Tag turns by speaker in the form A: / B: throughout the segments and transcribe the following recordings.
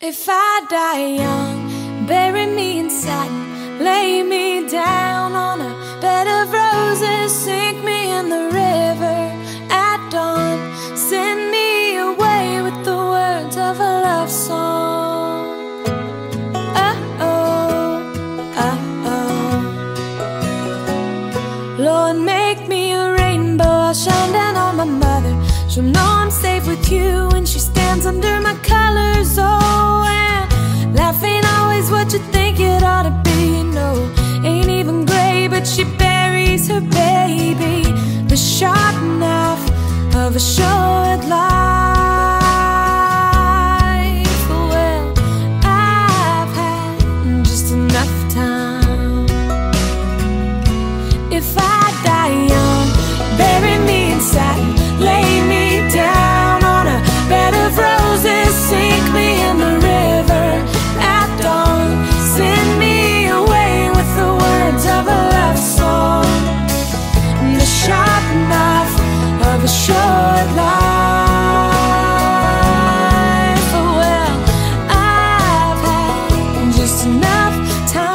A: If I die young, bury me in satin, lay me down on a bed of roses, sink me in the river at dawn, send me away with the words of a love song. Oh, oh, oh, oh. Lord, make me a rainbow, I'll shine down. She'll know I'm safe with you when she stands under my colors. Oh, and life ain't always what you think it ought to be. No, ain't even gray, but she buries her baby. The sharp knife of a short a short life. Oh, well, I've had just enough time,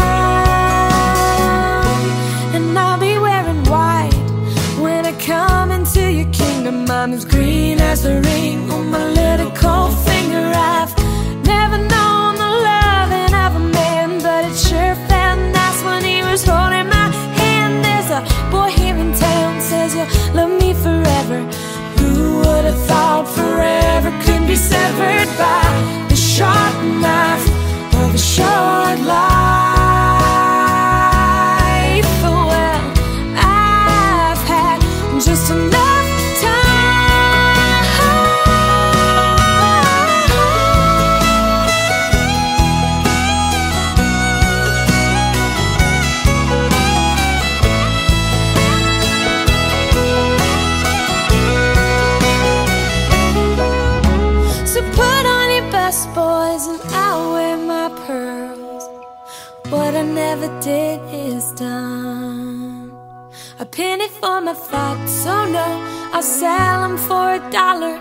A: and I'll be wearing white when I come into your kingdom. I'm as green as the ring on my little cold finger. Thought forever could be severed by Never did is done. A penny for my thoughts, so oh no, I'll sell them for a dollar.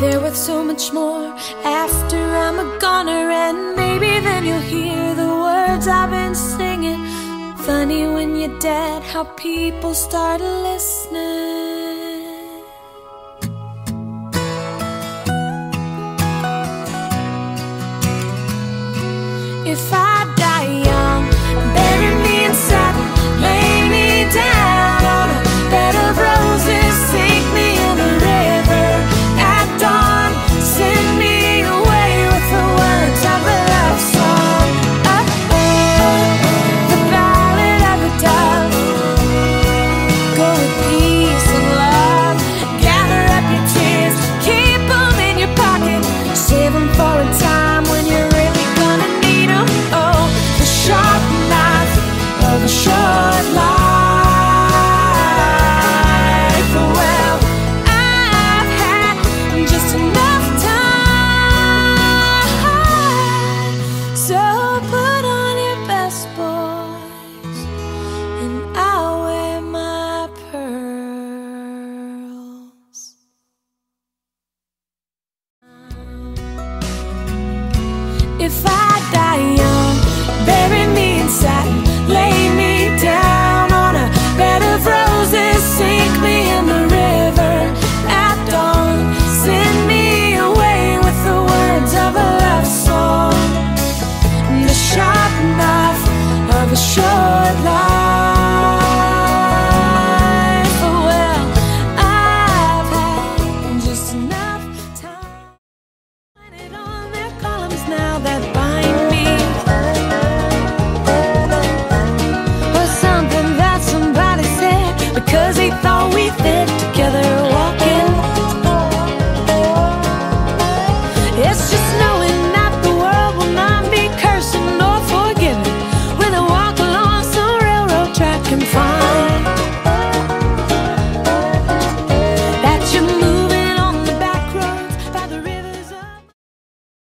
A: They're worth so much more after I'm a goner, and maybe then you'll hear the words I've been singing. Funny when you're dead, how people start listening. If I